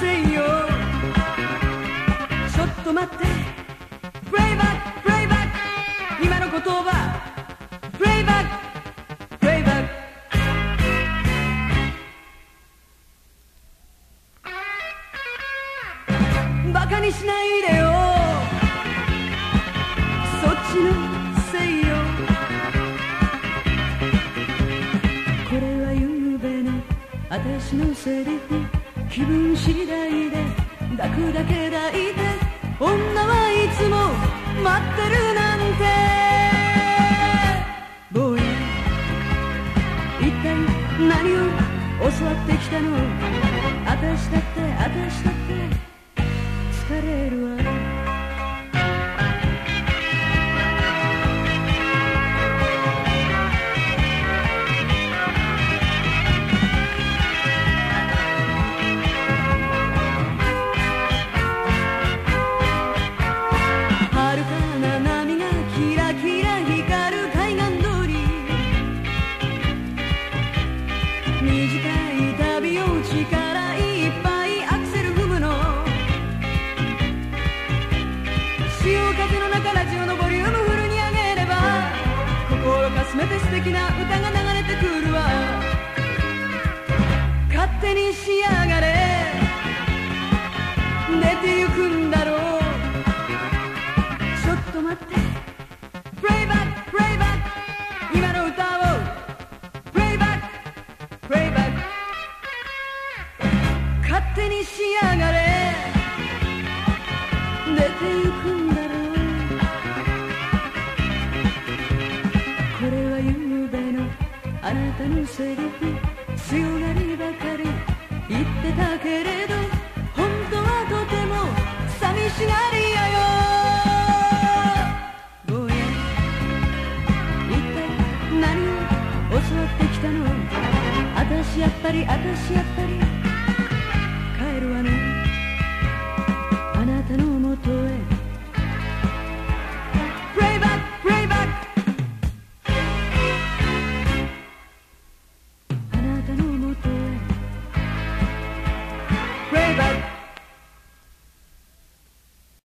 せよ。ちょっと待って。プレイバックプレイバック今の言葉。プレイバックプレイバックバカにしないでよ。そっちのせいよ。これはゆうべの私のセリフ。気分次第で抱くだけ抱いて女はいつも待ってるなんて。ボーイ一体何を教わってきたの？私だって私だって疲れるわ。すめて素敵な歌が流れてくるわ。勝手にしやがれ。出てゆくんだろう。ちょっと待って。プレイバックプレイバック今の歌を。プレイバックプレイバック勝手にしやがれ。あなたのセリフ強がりばかり言ってたけれど本当はとても寂しがりやよ。坊や一体何を教わってきたの？私やっぱり私やっぱり。帰るわね。